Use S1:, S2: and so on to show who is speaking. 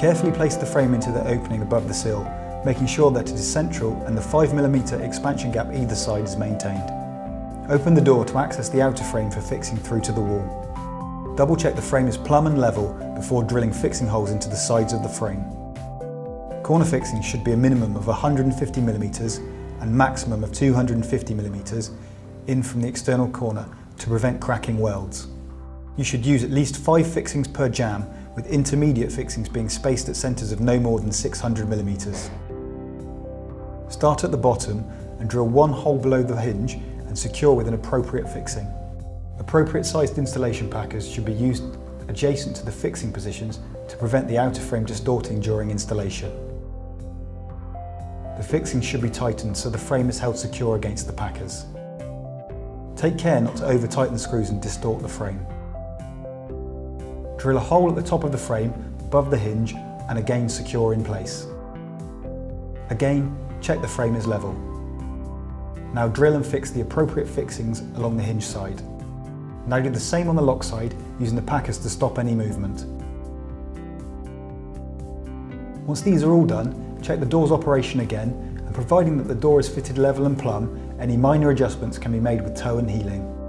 S1: Carefully place the frame into the opening above the sill, making sure that it is central and the 5mm expansion gap either side is maintained. Open the door to access the outer frame for fixing through to the wall. Double check the frame is plumb and level before drilling fixing holes into the sides of the frame. Corner fixings should be a minimum of 150mm and maximum of 250mm in from the external corner to prevent cracking welds. You should use at least 5 fixings per jamb with intermediate fixings being spaced at centres of no more than 600mm. Start at the bottom and drill one hole below the hinge and secure with an appropriate fixing. Appropriate sized installation packers should be used adjacent to the fixing positions to prevent the outer frame distorting during installation. The fixing should be tightened so the frame is held secure against the packers. Take care not to over tighten the screws and distort the frame. Drill a hole at the top of the frame above the hinge and again secure in place. Again, check the frame is level. Now drill and fix the appropriate fixings along the hinge side. Now do the same on the lock side using the packers to stop any movement. Once these are all done, check the door's operation again and providing that the door is fitted level and plumb, any minor adjustments can be made with toe and heeling.